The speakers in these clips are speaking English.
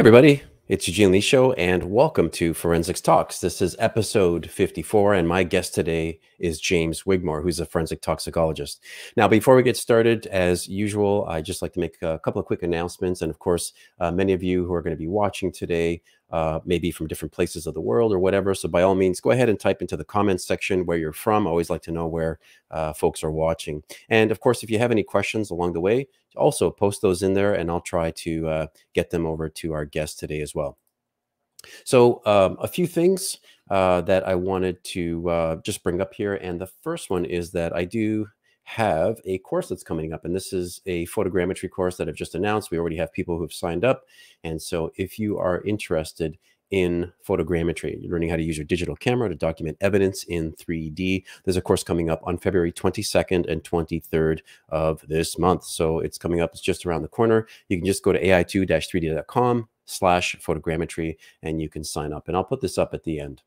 Everybody. It's Eugene Liscio, and welcome to Forensics Talks. This is episode 54, and my guest today is James Wigmore, who's a forensic toxicologist. Now, before we get started, as usual, I'd just like to make a couple of quick announcements. And of course, uh, many of you who are going to be watching today uh, maybe from different places of the world or whatever. So by all means, go ahead and type into the comments section where you're from. I always like to know where uh, folks are watching. And of course, if you have any questions along the way, also post those in there and I'll try to uh, get them over to our guest today as well. So um, a few things uh, that I wanted to uh, just bring up here. And the first one is that I do have a course that's coming up, and this is a photogrammetry course that I've just announced. We already have people who've signed up. And so if you are interested in photogrammetry, you're learning how to use your digital camera to document evidence in 3D. There's a course coming up on February 22nd and 23rd of this month. So it's coming up, it's just around the corner. You can just go to ai2-3d.com slash photogrammetry and you can sign up. And I'll put this up at the end.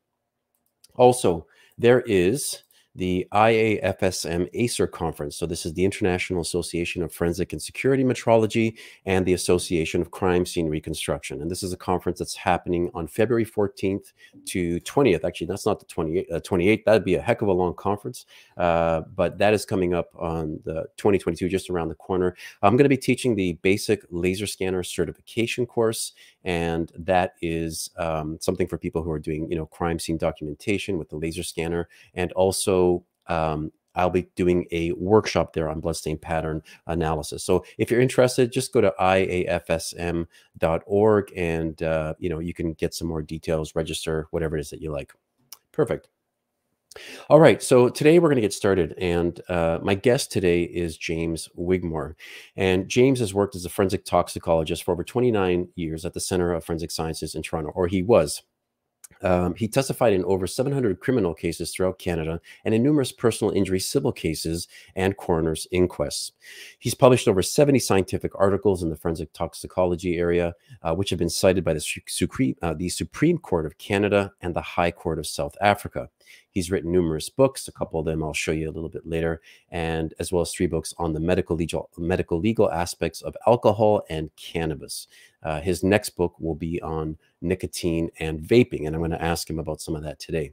Also, there is the IAFSM ACER conference. So this is the International Association of Forensic and Security Metrology and the Association of Crime Scene Reconstruction. And this is a conference that's happening on February 14th to 20th. Actually, that's not the 28th. Uh, 28th. That'd be a heck of a long conference. Uh, but that is coming up on the 2022, just around the corner. I'm going to be teaching the basic laser scanner certification course. And that is um, something for people who are doing, you know, crime scene documentation with the laser scanner and also um, I'll be doing a workshop there on bloodstain pattern analysis. So if you're interested, just go to iafsm.org and uh, you know you can get some more details, register, whatever it is that you like. Perfect. All right, so today we're going to get started, and uh, my guest today is James Wigmore, and James has worked as a forensic toxicologist for over 29 years at the Center of Forensic Sciences in Toronto, or he was um, he testified in over 700 criminal cases throughout Canada and in numerous personal injury civil cases and coroner's inquests. He's published over 70 scientific articles in the forensic toxicology area, uh, which have been cited by the, Supreme, uh, the Supreme Court of Canada and the High Court of South Africa. He's written numerous books, a couple of them I'll show you a little bit later, and as well as three books on the medical legal, medical legal aspects of alcohol and cannabis. Uh, his next book will be on nicotine and vaping, and I'm going to ask him about some of that today.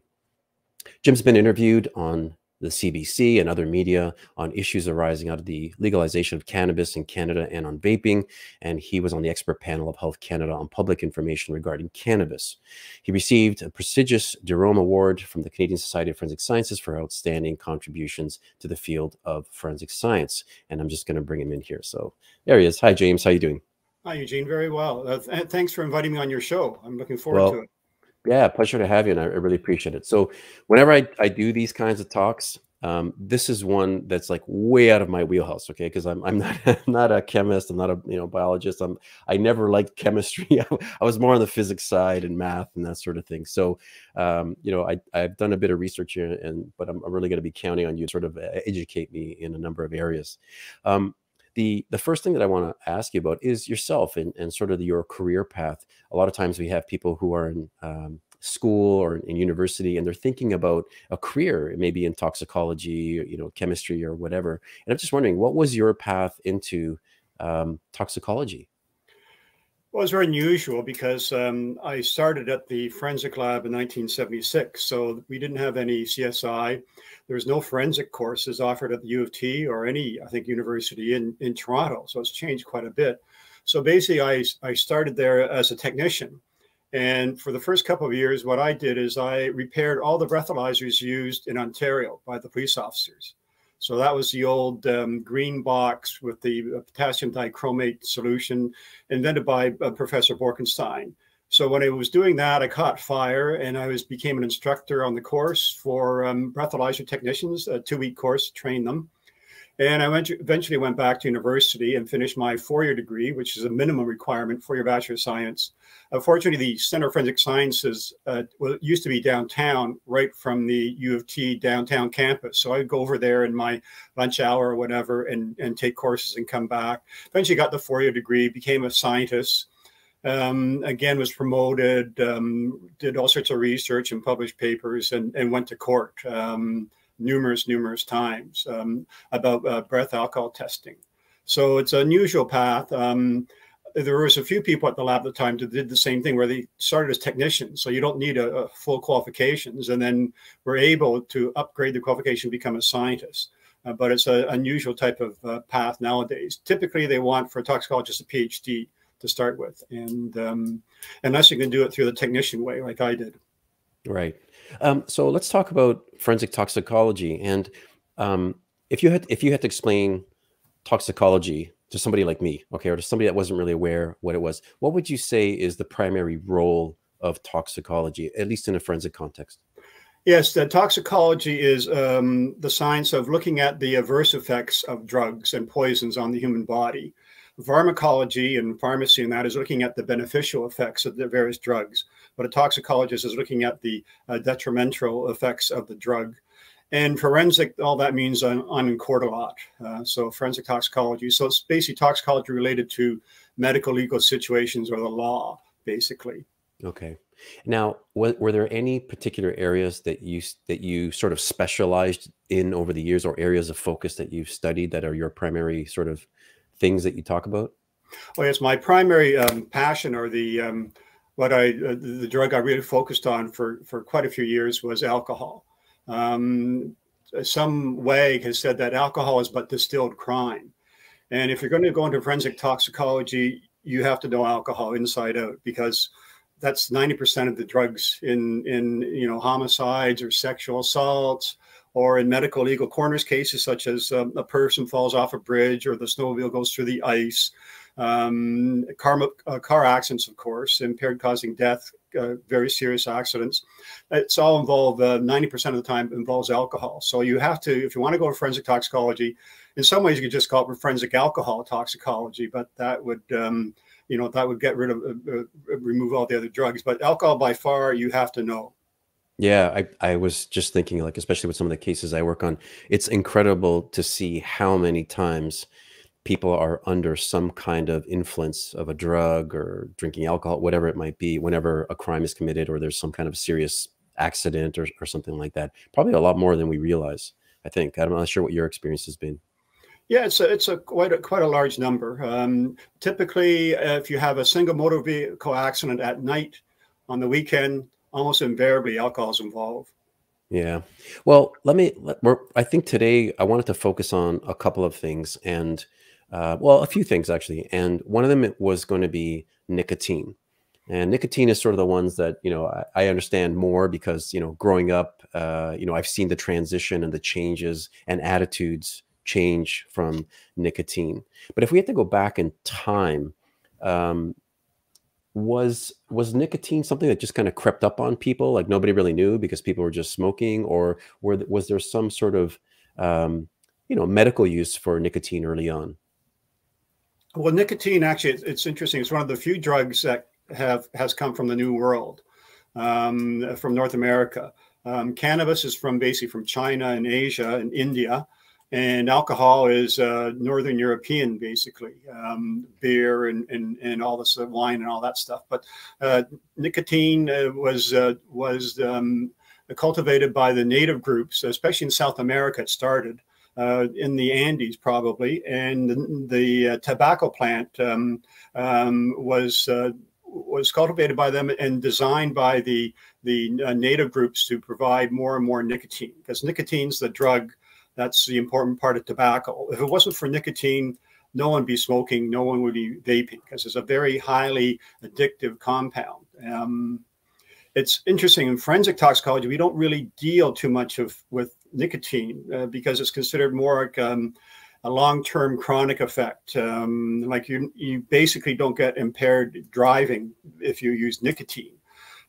Jim's been interviewed on the CBC and other media on issues arising out of the legalization of cannabis in Canada and on vaping. And he was on the expert panel of Health Canada on public information regarding cannabis. He received a prestigious Derome Award from the Canadian Society of Forensic Sciences for outstanding contributions to the field of forensic science. And I'm just going to bring him in here. So there he is. Hi, James. How are you doing? Hi, Eugene. Very well. Uh, th thanks for inviting me on your show. I'm looking forward well, to it. Yeah, pleasure to have you, and I, really appreciate it. So, whenever I, I do these kinds of talks, um, this is one that's like way out of my wheelhouse. Okay, because I'm I'm not I'm not a chemist. I'm not a you know biologist. I'm I never liked chemistry. I was more on the physics side and math and that sort of thing. So, um, you know, I I've done a bit of research here, and but I'm, I'm really going to be counting on you to sort of uh, educate me in a number of areas. Um, the the first thing that I want to ask you about is yourself and, and sort of your career path. A lot of times we have people who are in um, school or in university and they're thinking about a career, maybe in toxicology, you know, chemistry or whatever. And I'm just wondering, what was your path into um, toxicology? Well, it was very unusual because um, I started at the forensic lab in 1976. So we didn't have any CSI. There was no forensic courses offered at the U of T or any, I think, university in, in Toronto. So it's changed quite a bit. So basically, I, I started there as a technician. And for the first couple of years, what I did is I repaired all the breathalyzers used in Ontario by the police officers. So that was the old um, green box with the uh, potassium dichromate solution invented by uh, Professor Borkenstein. So when I was doing that, I caught fire and I was became an instructor on the course for um, breathalyzer technicians, a two-week course to train them. And I went to, eventually went back to university and finished my four-year degree, which is a minimum requirement for your Bachelor of Science. Unfortunately, the Center of Forensic Sciences uh, well, used to be downtown, right from the U of T downtown campus. So I'd go over there in my lunch hour or whatever and, and take courses and come back. Eventually got the four-year degree, became a scientist, um, again was promoted, um, did all sorts of research and published papers and, and went to court. Um, numerous, numerous times um, about uh, breath alcohol testing. So it's an unusual path. Um, there was a few people at the lab at the time that did the same thing where they started as technicians. So you don't need a, a full qualifications and then were able to upgrade the qualification, become a scientist. Uh, but it's an unusual type of uh, path nowadays. Typically, they want for a toxicologist a PhD to start with, and um, unless you can do it through the technician way, like I did. Right. Um, so let's talk about forensic toxicology. And um, if you had if you had to explain toxicology to somebody like me, okay, or to somebody that wasn't really aware what it was, what would you say is the primary role of toxicology, at least in a forensic context? Yes, the toxicology is um, the science of looking at the adverse effects of drugs and poisons on the human body. Pharmacology and pharmacy and that is looking at the beneficial effects of the various drugs, but a toxicologist is looking at the uh, detrimental effects of the drug. And forensic, all that means on, on court a lot. Uh, so forensic toxicology. So it's basically toxicology related to medical legal situations or the law, basically. Okay. Now, were, were there any particular areas that you that you sort of specialized in over the years, or areas of focus that you've studied that are your primary sort of things that you talk about? Oh yes, my primary um, passion, are the um, what I uh, the drug I really focused on for for quite a few years was alcohol. Um, some WAG has said that alcohol is but distilled crime. And if you're going to go into forensic toxicology, you have to know alcohol inside out because that's 90% of the drugs in, in you know, homicides or sexual assaults or in medical legal corners cases, such as um, a person falls off a bridge or the snowmobile goes through the ice. Um, car, uh, car accidents, of course, impaired causing death, uh, very serious accidents. It's all involved, 90% uh, of the time involves alcohol. So you have to, if you want to go to forensic toxicology, in some ways you could just call it forensic alcohol toxicology, but that would, um, you know, that would get rid of, uh, uh, remove all the other drugs. But alcohol by far, you have to know. Yeah, I, I was just thinking, like, especially with some of the cases I work on, it's incredible to see how many times people are under some kind of influence of a drug or drinking alcohol, whatever it might be, whenever a crime is committed or there's some kind of serious accident or, or something like that. Probably a lot more than we realize, I think. I'm not sure what your experience has been. Yeah, it's a, it's a quite a quite a large number. Um, typically, uh, if you have a single motor vehicle accident at night, on the weekend, almost invariably alcohol is involved. Yeah. Well, let me. Let, I think today I wanted to focus on a couple of things, and uh, well, a few things actually. And one of them was going to be nicotine. And nicotine is sort of the ones that you know I, I understand more because you know growing up, uh, you know I've seen the transition and the changes and attitudes change from nicotine. But if we had to go back in time, um, was was nicotine something that just kind of crept up on people, like nobody really knew because people were just smoking, or were was there some sort of um, you know medical use for nicotine early on? Well, nicotine actually, it's interesting. It's one of the few drugs that have has come from the New World, um, from North America. Um, cannabis is from basically from China and Asia and India, and alcohol is uh, Northern European, basically, um, beer and, and and all this uh, wine and all that stuff. But uh, nicotine uh, was uh, was um, cultivated by the native groups, especially in South America. It started uh, in the Andes, probably, and the, uh, tobacco plant um, um, was uh, was cultivated by them and designed by the the uh, native groups to provide more and more nicotine because nicotine's the drug that's the important part of tobacco. If it wasn't for nicotine, no one would be smoking, no one would be vaping because it's a very highly addictive compound. Um, it's interesting in forensic toxicology, we don't really deal too much of with nicotine uh, because it's considered more like um, a long-term chronic effect. Um, like you, you basically don't get impaired driving if you use nicotine.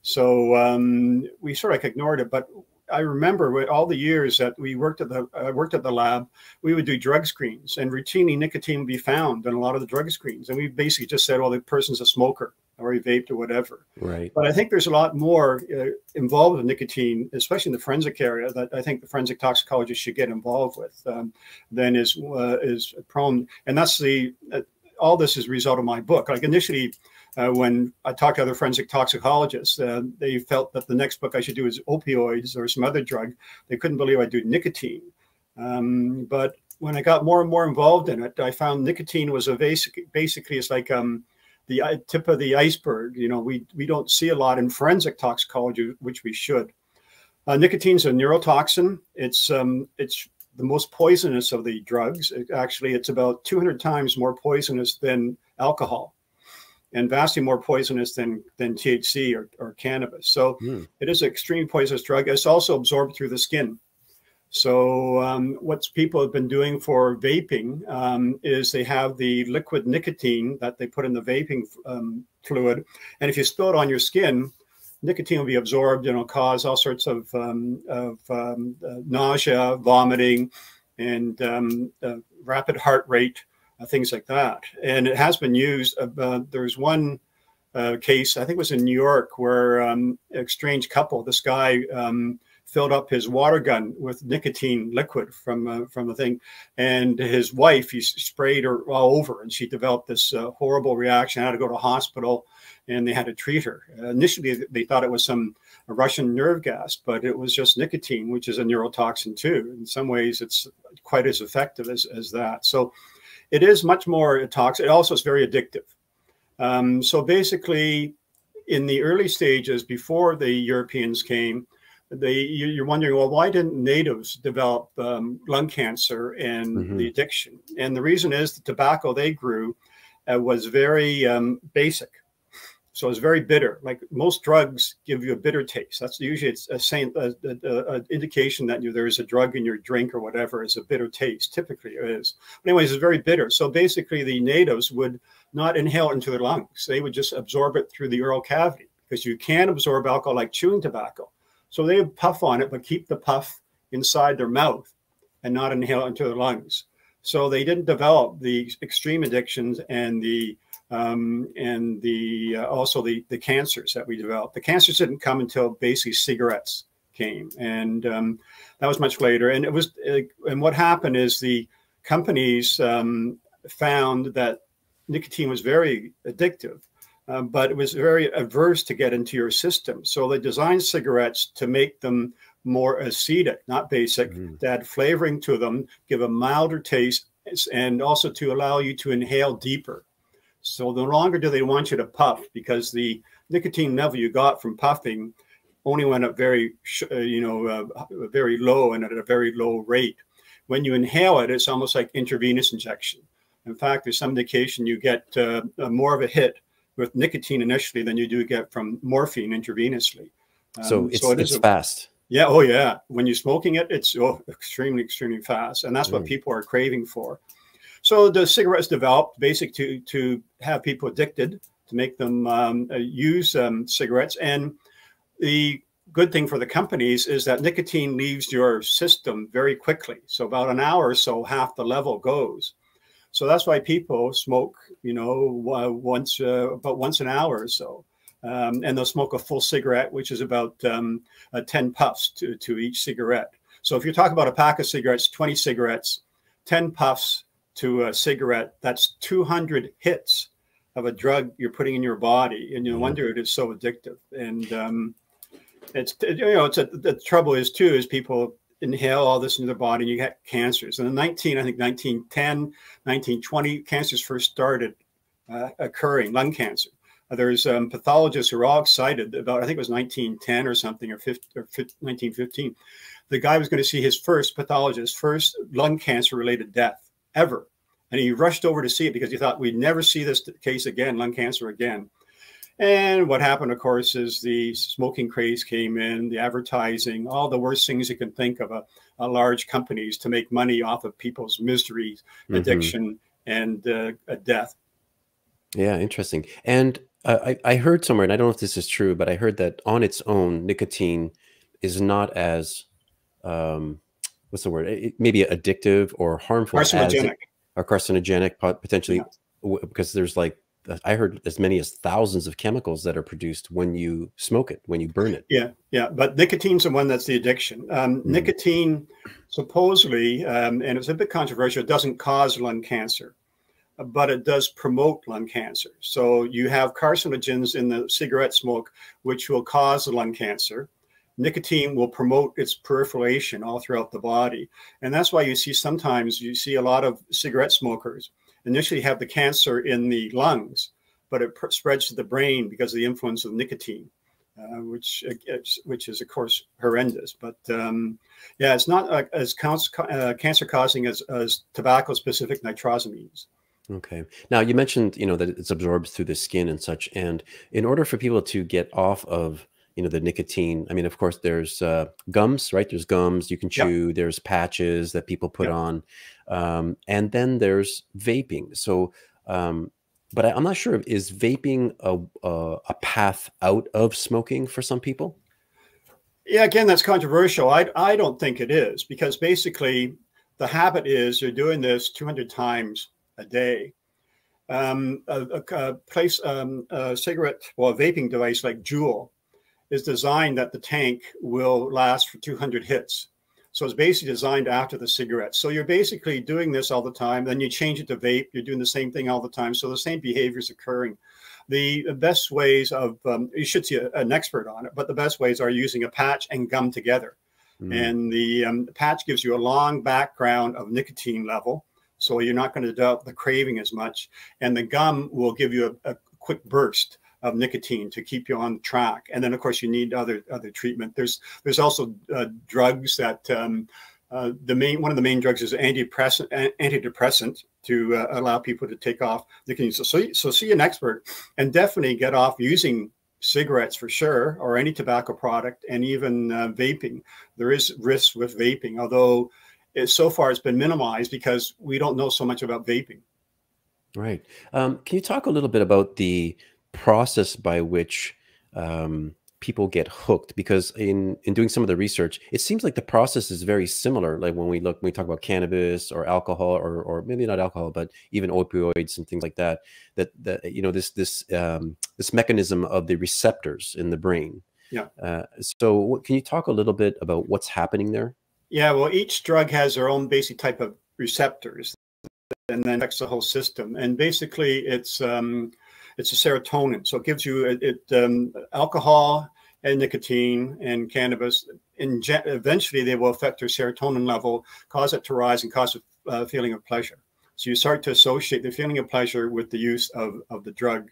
So um, we sort of ignored it. But I remember all the years that we worked at the uh, worked at the lab, we would do drug screens, and routinely nicotine would be found in a lot of the drug screens. And we basically just said, "Well, the person's a smoker." Or he vaped or whatever. Right. But I think there's a lot more uh, involved with nicotine, especially in the forensic area, that I think the forensic toxicologist should get involved with um, than is uh, is prone. And that's the uh, all this is a result of my book. Like initially, uh, when I talked to other forensic toxicologists, uh, they felt that the next book I should do is opioids or some other drug. They couldn't believe I'd do nicotine. Um, but when I got more and more involved in it, I found nicotine was a basic, basically it's like um, the uh, tip of the iceberg. You know, we we don't see a lot in forensic toxicology, which we should. Uh, nicotine's a neurotoxin. It's um, it's the most poisonous of the drugs. It, actually, it's about 200 times more poisonous than alcohol, and vastly more poisonous than than THC or, or cannabis. So mm. it is an extreme poisonous drug. It's also absorbed through the skin. So um, what people have been doing for vaping um, is they have the liquid nicotine that they put in the vaping um, fluid, and if you spill it on your skin, nicotine will be absorbed and it'll cause all sorts of, um, of um, uh, nausea, vomiting, and um, uh, rapid heart rate, uh, things like that. And it has been used. Uh, there's one uh, case, I think it was in New York, where an strange couple, this guy filled up his water gun with nicotine liquid from uh, from the thing, and his wife he sprayed her all over, and she developed this uh, horrible reaction. Had to go to hospital, and they had to treat her. Uh, initially, they thought it was some Russian nerve gas, but it was just nicotine, which is a neurotoxin too. In some ways, it's quite as effective as, as that. So it is much more toxic. It also is very addictive. Um, so basically, in the early stages before the Europeans came, they you're wondering well why didn't natives develop um, lung cancer and mm-hmm. the addiction? And the reason is the tobacco they grew uh, was very um, basic. So it's very bitter. Like most drugs give you a bitter taste. That's usually it's a, saint, a, a, a indication that you, there is a drug in your drink or whatever is a bitter taste typically it is. But anyways it's very bitter. So basically the natives would not inhale it into their lungs. They would just absorb it through the oral cavity because you can absorb alcohol like chewing tobacco so they puff on it, but keep the puff inside their mouth and not inhale into their lungs. So they didn't develop the extreme addictions and the um, and the uh, also the the cancers that we developed. The cancers didn't come until basically cigarettes came, and um, that was much later. And it was uh, and what happened is the companies um, found that nicotine was very addictive, um, but it was very averse to get into your system. So they designed cigarettes to make them more acidic, not basic, mm. to add flavoring to them, give a milder taste, and also to allow you to inhale deeper. So no longer do they want you to puff because the nicotine level you got from puffing only went up very, uh, you know, uh, very low and at a very low rate. When you inhale it, it's almost like intravenous injection. In fact, there's some indication you get uh, more of a hit with nicotine initially than you do get from morphine intravenously. Um, so it's, so it it's a, fast. Yeah. Oh, yeah. When you're smoking it, it's oh, extremely, extremely fast, and that's mm. what people are craving for. So the cigarettes developed basic to to have people addicted to make them um, uh, use um, cigarettes. And the good thing for the companies is that nicotine leaves your system very quickly. So about an hour or so, half the level goes. So that's why people smoke, you know, once uh, about once an hour or so. Um, and they'll smoke a full cigarette, which is about um, uh, 10 puffs to, to each cigarette. So if you're talking about a pack of cigarettes, 20 cigarettes, 10 puffs to a cigarette, that's 200 hits of a drug you're putting in your body. And you mm-hmm. wonder it is so addictive. And um, it's, you know, it's a, the trouble is too, is people inhale all this into their body and you get cancers. And in 19, I think 1910, 1920, cancers first started uh, occurring, lung cancer. Uh, there's um, pathologists who are all excited about, I think it was 1910 or something, or, 50, or 1915. The guy was going to see his first pathologist, first lung cancer related death ever. And he rushed over to see it because he thought we'd never see this case again, lung cancer again. And what happened, of course, is the smoking craze came in, the advertising, all the worst things you can think of a, a large companies to make money off of people's misery, mm-hmm. addiction, and uh, death. Yeah, interesting. And uh, I, I heard somewhere, and I don't know if this is true, but I heard that on its own, nicotine is not as um, what's the word? It, maybe addictive or harmful carcinogenic. as or carcinogenic potentially yeah. because there's like I heard as many as thousands of chemicals that are produced when you smoke it, when you burn it. Yeah, yeah. But nicotine's the one that's the addiction. Um, mm. Nicotine, supposedly, um, and it's a bit controversial, doesn't cause lung cancer, but it does promote lung cancer. So you have carcinogens in the cigarette smoke, which will cause lung cancer. Nicotine will promote its proliferation all throughout the body. And that's why you see sometimes you see a lot of cigarette smokers initially have the cancer in the lungs, but it spreads to the brain because of the influence of nicotine. Uh, which uh, which is of course horrendous. But um, yeah, it's not uh, as uh, cancer causing as, as tobacco specific nitrosamines. Okay. Now you mentioned you know that it's absorbed through the skin and such, and in order for people to get off of you know the nicotine, I mean, of course, there's uh, gums, right? There's gums you can chew. Yep. There's patches that people put yep. on, um, and then there's vaping. So um, but I, am not sure is vaping a, a, a path out of smoking for some people. Yeah, again, that's controversial. I I don't think it is because basically the habit is you're doing this 200 times a day. Um, a, a, place, um, a cigarette or a vaping device like Juul is designed that the tank will last for 200 hits. So it's basically designed after the cigarette. So you're basically doing this all the time. Then you change it to vape. You're doing the same thing all the time. So the same behavior is occurring. The best ways of, um, you should see a, an expert on it, but the best ways are using a patch and gum together. Mm. And the, um, the patch gives you a long background of nicotine level. So you're not going to develop the craving as much. And the gum will give you a, a quick burst of nicotine to keep you on track. And then, of course, you need other other treatment. There's there's also uh, drugs that um, uh, the main one of the main drugs is antidepressant antidepressant to uh, allow people to take off nicotine. So, so so see an expert and definitely get off using cigarettes for sure or any tobacco product and even uh, vaping. There is risks with vaping, although it, so far it's been minimized because we don't know so much about vaping. Right. Um, can you talk a little bit about the process by which um, people get hooked because in in doing some of the research it seems like the process is very similar. Like when we look when we talk about cannabis or alcohol or or maybe not alcohol but even opioids and things like that that that you know this this um, this mechanism of the receptors in the brain. Yeah. Uh, so what, can you talk a little bit about what's happening there? Yeah well each drug has their own basic type of receptors and then affects the whole system. And basically it's um, it's a serotonin. So it gives you it, it um, alcohol and nicotine and cannabis. In eventually, they will affect your serotonin level, cause it to rise, and cause a uh, feeling of pleasure. So you start to associate the feeling of pleasure with the use of, of the drug.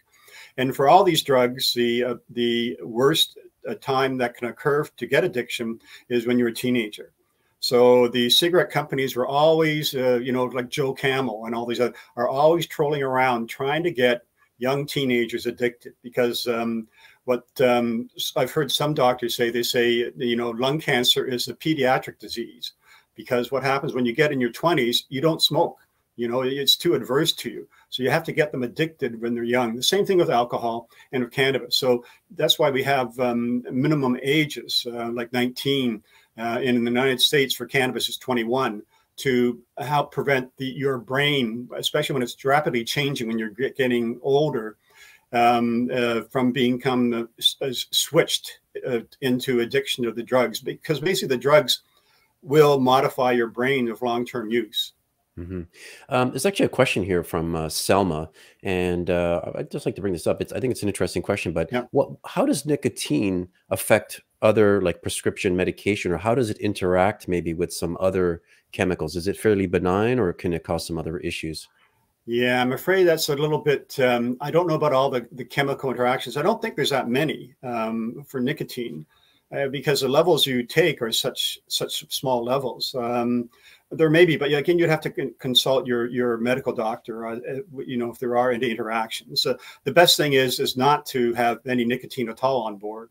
And for all these drugs, the uh, the worst uh, time that can occur to get addiction is when you're a teenager. So the cigarette companies were always, uh, you know, like Joe Camel and all these other, are always trolling around trying to get young teenagers addicted because um, what um, I've heard some doctors say, they say, you know, lung cancer is a pediatric disease because what happens when you get in your 20s, you don't smoke. You know, it's too adverse to you. So you have to get them addicted when they're young. The same thing with alcohol and with cannabis. So that's why we have um, minimum ages, uh, like 19. Uh, in the United States for cannabis is 21 to help prevent the, your brain, especially when it's rapidly changing when you're getting older, um, uh, from become uh, switched uh, into addiction to the drugs. Because basically, the drugs will modify your brain of long-term use. Mm-hmm. Um, there's actually a question here from uh, Selma, and uh, I'd just like to bring this up. It's, I think it's an interesting question, but yeah. what? How does nicotine affect other like prescription medication, or how does it interact maybe with some other chemicals? Is it fairly benign, or can it cause some other issues? Yeah, I'm afraid that's a little bit. Um, I don't know about all the, the chemical interactions. I don't think there's that many um, for nicotine. Uh, because the levels you take are such such small levels. Um, there may be, but again, you'd have to consult your your medical doctor. Uh, uh, you know, if there are any interactions. Uh, the best thing is is not to have any nicotine at all on board.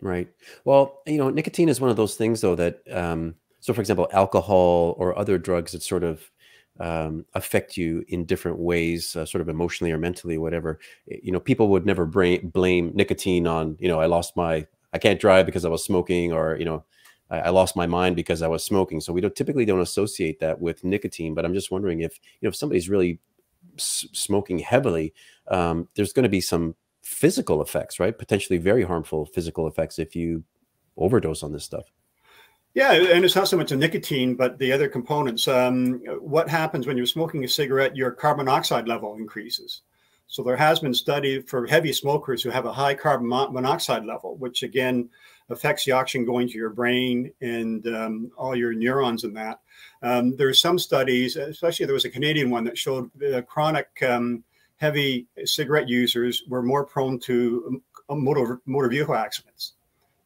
Right. Well, you know, nicotine is one of those things, though, that um, so, for example, alcohol or other drugs that sort of um, affect you in different ways, uh, sort of emotionally or mentally, whatever. You know, people would never blame nicotine on, you know, I lost my, I can't drive because I was smoking, or you know, I, I lost my mind because I was smoking. So we don't typically don't associate that with nicotine. But I'm just wondering if you know if somebody's really smoking heavily, um, there's going to be some physical effects, right? Potentially very harmful physical effects if you overdose on this stuff. Yeah, and it's not so much a nicotine, but the other components. Um, what happens when you're smoking a cigarette? Your carbon monoxide level increases. So there has been study for heavy smokers who have a high carbon monoxide level, which again affects the oxygen going to your brain and um, all your neurons and that. Um, there's some studies, especially there was a Canadian one that showed uh, chronic um, heavy cigarette users were more prone to motor, motor vehicle accidents.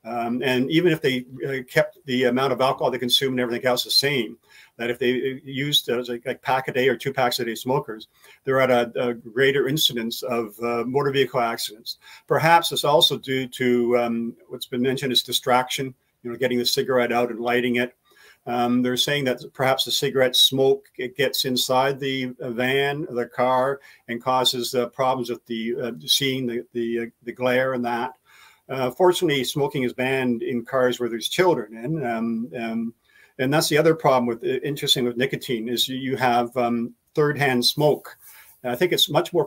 Um, and even if they uh, kept the amount of alcohol they consume and everything else the same, that if they uh, used uh, like, like pack a day or two packs a day smokers, they're at a, a greater incidence of uh, motor vehicle accidents. Perhaps it's also due to um, what's been mentioned is distraction, you know, getting the cigarette out and lighting it. Um, they're saying that perhaps the cigarette smoke it gets inside the uh, van, the car, and causes uh, problems with the uh, seeing the the, uh, the glare and that. Uh, fortunately, smoking is banned in cars where there's children in. Um, um, and that's the other problem with uh, interesting with nicotine is you have um, third-hand smoke. I think it's much more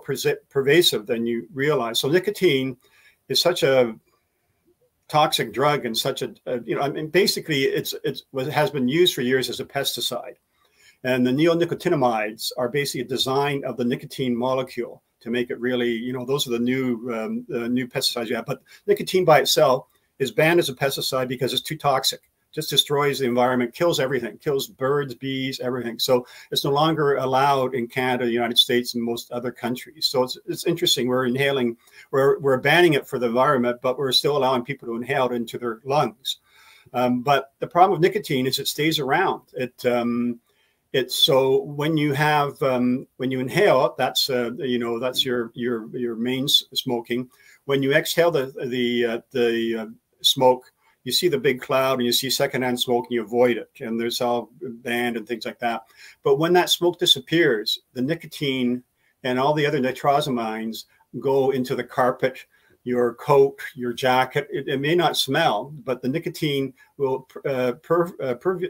pervasive than you realize. So nicotine is such a toxic drug and such a, a, you know I mean basically it's it's what has been used for years as a pesticide, and the neonicotinoids are basically a design of the nicotine molecule to make it really, you know, those are the new um, the new pesticides you have. But nicotine by itself is banned as a pesticide because it's too toxic. Just destroys the environment, kills everything, kills birds, bees, everything. So it's no longer allowed in Canada, the United States, and most other countries. So it's, it's interesting. We're inhaling, we're, we're banning it for the environment, but we're still allowing people to inhale it into their lungs. Um, but the problem with nicotine is it stays around. It um, it's so when you have um, when you inhale that's uh, you know that's your your your main smoking when you exhale the the uh, the uh, smoke you see the big cloud and you see secondhand smoke and you avoid it and there's all banned and things like that but when that smoke disappears the nicotine and all the other nitrosamines go into the carpet your coat, your jacket. It, it, may not smell, but the nicotine will uh, per, uh, per,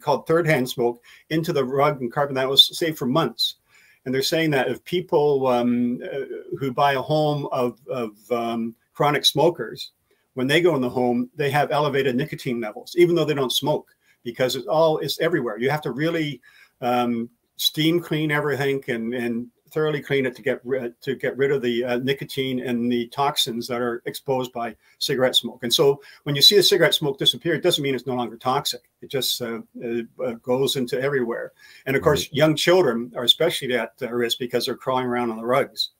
called third hand smoke, into the rug and carpet that was safe for months. And they're saying that if people um, uh, who buy a home of, of um, chronic smokers, when they go in the home, they have elevated nicotine levels, even though they don't smoke, because it's all it's everywhere. You have to really um, steam clean everything and, and thoroughly clean it to get rid, to get rid of the uh, nicotine and the toxins that are exposed by cigarette smoke. And so when you see the cigarette smoke disappear, it doesn't mean it's no longer toxic. It just uh, uh, goes into everywhere. And of course, young children are especially at risk because they're crawling around on the rugs.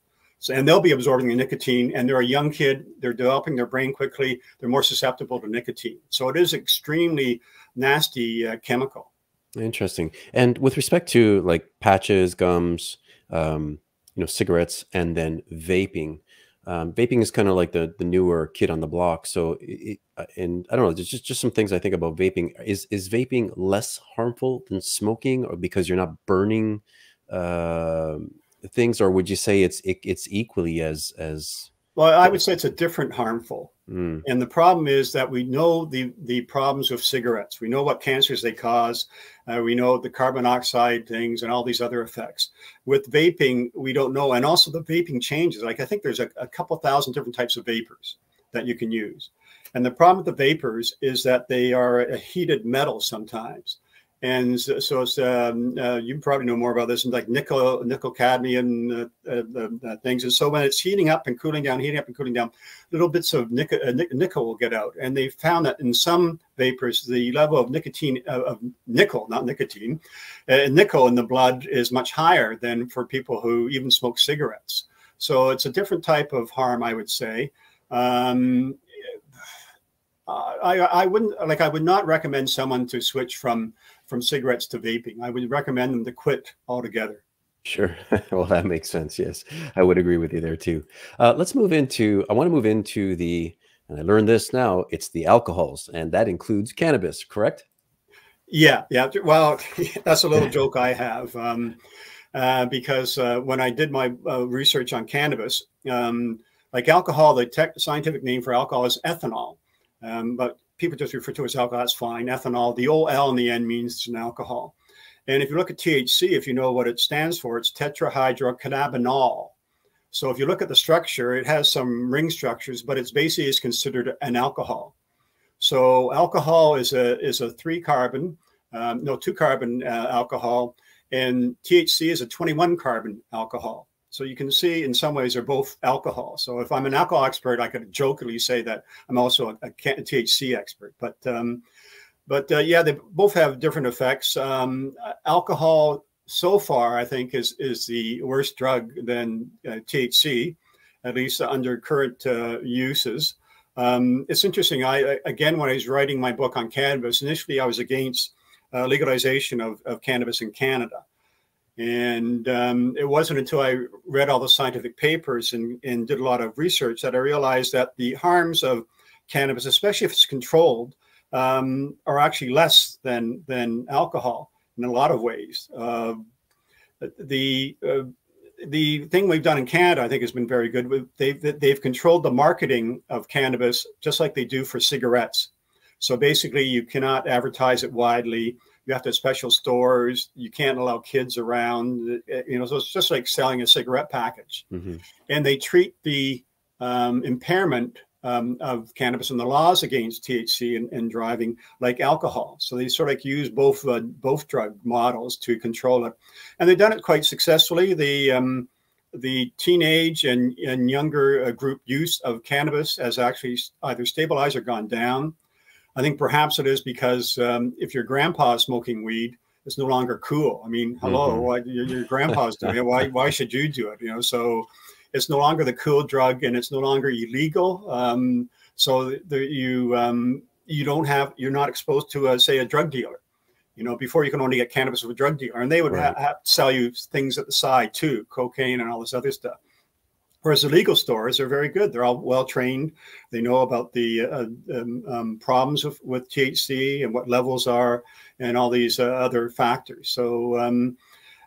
So, and they'll be absorbing the nicotine and they're a young kid they're developing their brain quickly they're more susceptible to nicotine so it is extremely nasty uh, chemical interesting and with respect to like patches gums um, you know, cigarettes and then vaping. Um, vaping is kind of like the the newer kid on the block. So, it, uh, and I don't know, just just some things I think about vaping. Is is vaping less harmful than smoking, or because you're not burning uh, things, or would you say it's it, it's equally as as well, I would say it's a different harmful. Mm. And the problem is that we know the, the problems with cigarettes. We know what cancers they cause. Uh, we know the carbon monoxide things and all these other effects. With vaping, we don't know. And also the vaping changes. Like I think there's a, a couple thousand different types of vapors that you can use. And the problem with the vapors is that they are a heated metal sometimes. And so, so it's um, uh, you probably know more about this, and like nickel, nickel cadmium uh, uh, uh, things. And so when it's heating up and cooling down, heating up and cooling down, little bits of nickel, uh, nickel will get out. And they found that in some vapors, the level of nicotine uh, of nickel, not nicotine, nickel in the blood is much higher than for people who even smoke cigarettes. So it's a different type of harm, I would say. Um, I, I wouldn't like I would not recommend someone to switch from from cigarettes to vaping. I would recommend them to quit altogether. Sure. well, that makes sense. Yes, I would agree with you there too. Uh, let's move into, I want to move into the, and I learned this now, it's the alcohols, and that includes cannabis, correct? Yeah. Yeah. Well, that's a little joke I have. Um, uh, because uh, when I did my uh, research on cannabis, um, like alcohol, the tech, scientific name for alcohol is ethanol. Um, but people just refer to it as alcohol, that's fine. Ethanol, the old L in the end means it's an alcohol. And if you look at THC, if you know what it stands for, it's tetrahydrocannabinol. So if you look at the structure, it has some ring structures, but it's basically is considered an alcohol. So alcohol is a is a three carbon, um, no two carbon uh, alcohol, and THC is a 21 carbon alcohol. So you can see in some ways they're both alcohol. So if I'm an alcohol expert, I could jokingly say that I'm also a, a THC expert. But um, but uh, yeah, they both have different effects. Um, alcohol so far, I think, is is the worst drug than uh, THC, at least under current uh, uses. Um, it's interesting. I, I, again, when I was writing my book on cannabis, initially I was against uh, legalization of, of cannabis in Canada. And um, it wasn't until I read all the scientific papers and, and did a lot of research that I realized that the harms of cannabis, especially if it's controlled, um, are actually less than than alcohol in a lot of ways. Uh, the uh, the thing we've done in Canada, I think, has been very good. They've they've controlled the marketing of cannabis just like they do for cigarettes. So basically, you cannot advertise it widely. You have to have special stores. You can't allow kids around. Uh, you know, so it's just like selling a cigarette package. Mm -hmm. And they treat the um, impairment um, of cannabis and the laws against THC and, and, driving like alcohol. So they sort of use both uh, both drug models to control it, and they've done it quite successfully. The um, the teenage and, and younger uh, group use of cannabis has actually either stabilized or gone down. I think perhaps it is because um, if your grandpa is smoking weed, it's no longer cool. I mean, hello, mm -hmm. your, your grandpa's doing it. Why why should you do it? You know, so it's no longer the cool drug and it's no longer illegal. Um, so the, you um, you don't have you're not exposed to a, say a drug dealer. You know, before you can only get cannabis with a drug dealer, and they would right. ha sell you things at the side too, cocaine and all this other stuff. Whereas the legal stores are very good; they're all well trained. They know about the uh, um, um, problems with, with, THC and what levels are, and all these uh, other factors. So um,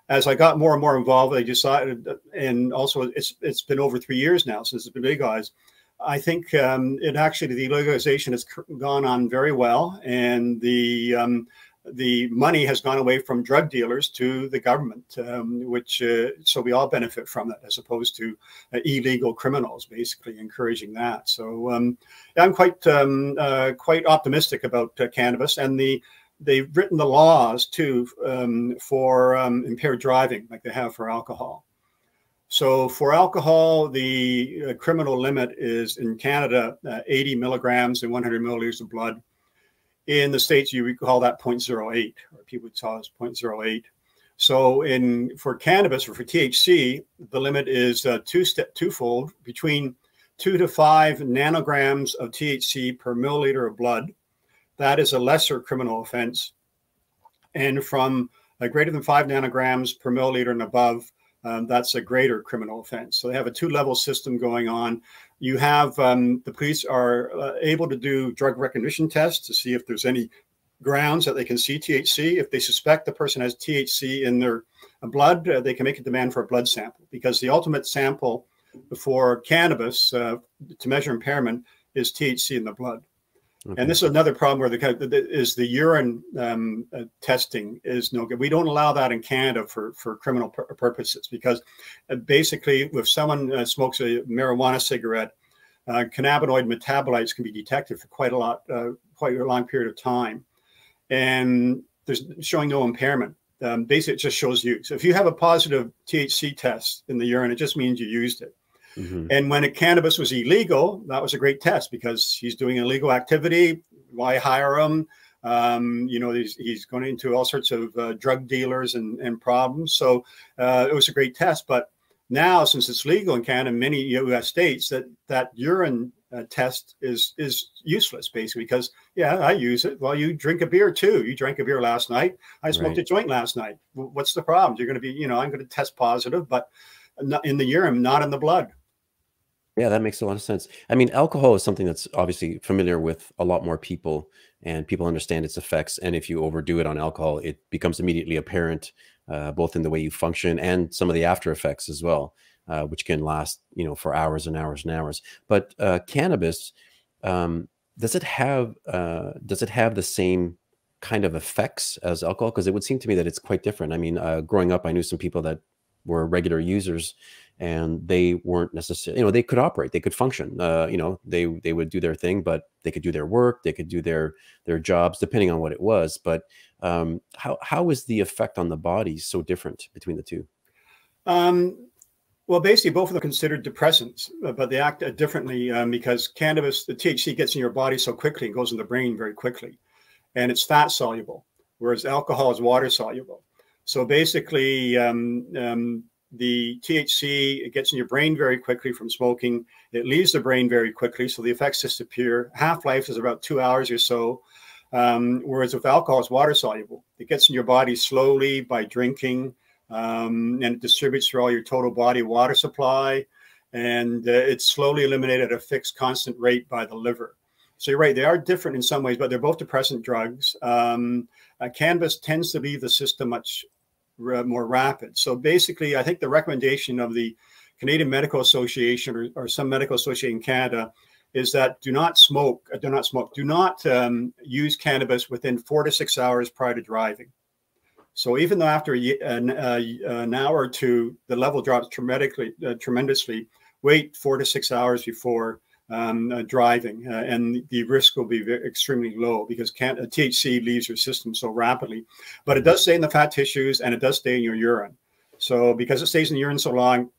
as I got more and more involved, I decided, and also it's it's been over three years now since it's been legalized. I think um, it actually the legalization has gone on very well, and the um, the money has gone away from drug dealers to the government, um, which uh, so we all benefit from it as opposed to uh, illegal criminals, basically encouraging that. So um, I'm quite um, uh, quite optimistic about uh, cannabis and the they've written the laws too um, for um, impaired driving, like they have for alcohol. So for alcohol, the uh, criminal limit is in Canada uh, 80 milligrams in 100 milliliters of blood. In the states, you would call that 0.08, or people would call it 0.08. So in for cannabis or for THC, the limit is uh, two step twofold between two to five nanograms of THC per milliliter of blood that is a lesser criminal offense. And from uh, greater than five nanograms per milliliter and above, um, that's a greater criminal offense. So they have a two-level system going on. You have um, the police are uh, able to do drug recognition tests to see if there's any grounds that they can see THC. If they suspect the person has THC in their blood, uh, they can make a demand for a blood sample because the ultimate sample for cannabis uh, to measure impairment is THC in the blood. Okay. And this is another problem where the is the urine um, uh, testing is no good. We don't allow that in Canada for for criminal pur purposes because uh, basically, if someone uh, smokes a marijuana cigarette, uh, cannabinoid metabolites can be detected for quite a lot, uh, quite a long period of time, and there's showing no impairment. Um, basically, it just shows use. So if you have a positive THC test in the urine, it just means you used it. Mm-hmm. And when cannabis was illegal, that was a great test because he's doing illegal activity. Why hire him? Um, you know, he's, he's going into all sorts of uh, drug dealers and, and problems. So uh, it was a great test. But now, since it's legal in Canada, many U.S. states, that that urine uh, test is is useless basically because yeah, I use it. Well, you drink a beer too. You drank a beer last night. I smoked right. a joint last night. What's the problem? You're going to be, you know, I'm going to test positive, but in the urine, not in the blood. Yeah, that makes a lot of sense. I mean, alcohol is something that's obviously familiar with a lot more people, and people understand its effects. And if you overdo it on alcohol, it becomes immediately apparent, uh, both in the way you function and some of the after effects as well, uh, which can last, you know, for hours and hours and hours. But uh, cannabis, um, does it have uh, does it have the same kind of effects as alcohol? Because it would seem to me that it's quite different. I mean, uh, growing up, I knew some people that were regular users and they weren't necessarily you know they could operate they could function uh, you know they they would do their thing but they could do their work they could do their their jobs depending on what it was but um, how how is the effect on the body so different between the two? Um, well basically both of them are considered depressants uh, but they act uh, differently um, because cannabis the thc gets in your body so quickly and goes in the brain very quickly and it's fat soluble whereas alcohol is water soluble So basically, um, um, the THC gets in your brain very quickly from smoking. It leaves the brain very quickly, so the effects disappear. Half life is about two hours or so. Um, whereas with alcohol, it's water soluble. It gets in your body slowly by drinking, um, and it distributes through all your total body water supply, and uh, it's slowly eliminated at a fixed constant rate by the liver. So you're right; they are different in some ways, but they're both depressant drugs. Um, uh, cannabis tends to leave the system much more rapid. So basically, I think the recommendation of the Canadian Medical Association or, or some medical association in Canada is that do not smoke, uh, do not smoke, do not um, use cannabis within four to six hours prior to driving. So even though after an, uh, an hour or two, the level drops tremendously, uh, tremendously, wait four to six hours before um, uh, driving, uh, and the risk will be very, extremely low because can, uh, THC leaves your system so rapidly. But it does stay in the fat tissues and it does stay in your urine. So because it stays in the urine so long,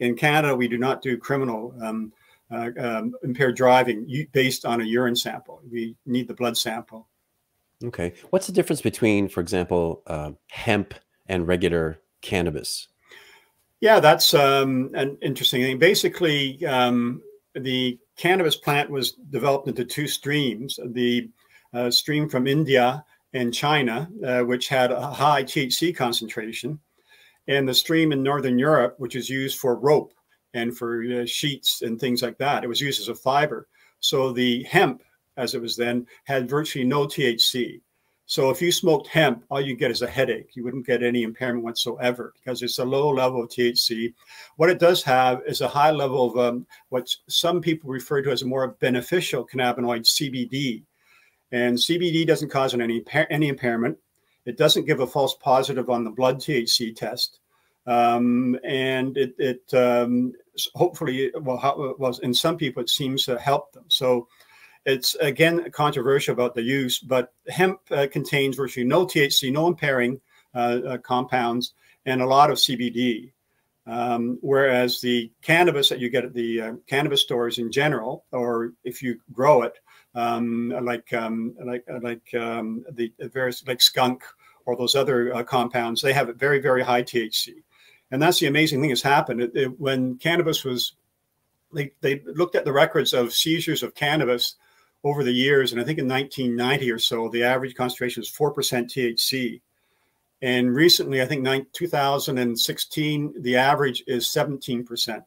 in Canada we do not do criminal um, uh, um, impaired driving based on a urine sample. We need the blood sample. Okay, what's the difference between, for example, uh, hemp and regular cannabis? Yeah, that's um, an interesting thing. Basically, um, the cannabis plant was developed into two streams the uh, stream from India and China, uh, which had a high THC concentration, and the stream in Northern Europe, which is used for rope and for uh, sheets and things like that. It was used as a fiber. So the hemp, as it was then, had virtually no THC. So if you smoked hemp, all you get is a headache. You wouldn't get any impairment whatsoever because it's a low level of THC. What it does have is a high level of um, what some people refer to as a more beneficial cannabinoid, CBD. And CBD doesn't cause any, any impairment. It doesn't give a false positive on the blood THC test. Um, and it, it um, hopefully, well, how, well, in some people, it seems to help them. So it's again controversial about the use, but hemp uh, contains virtually no THC, no impairing uh, uh, compounds, and a lot of CBD. Um, whereas the cannabis that you get at the uh, cannabis stores in general, or if you grow it, um, like um, like uh, like um, the various like skunk or those other uh, compounds, they have very very high THC, and that's the amazing thing has happened. It, it, when cannabis was, they they looked at the records of seizures of cannabis over the years, and I think in 1990 or so, the average concentration was 4% THC. And recently, I think 2016, the average is 17%.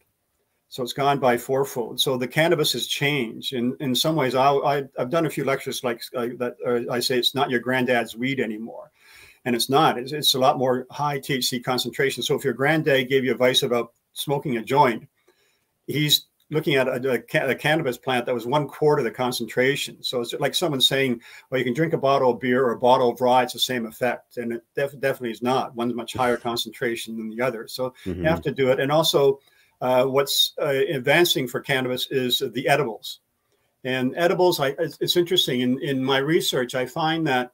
So it's gone by fourfold. So the cannabis has changed. In, in some ways, I, I, have done a few lectures like uh, that. I say it's not your granddad's weed anymore. And it's not. It's, it's a lot more high THC concentration. So if your granddad gave you advice about smoking a joint, he's looking at a, a, a, cannabis plant that was one quarter the concentration. So it's like someone saying, well, you can drink a bottle of beer or a bottle of rye, it's the same effect. And it def- definitely is not. One's much higher concentration than the other. So mm-hmm. you have to do it. And also, uh, what's uh, advancing for cannabis is the edibles. And edibles, I, it's, it's interesting. In, in my research, I find that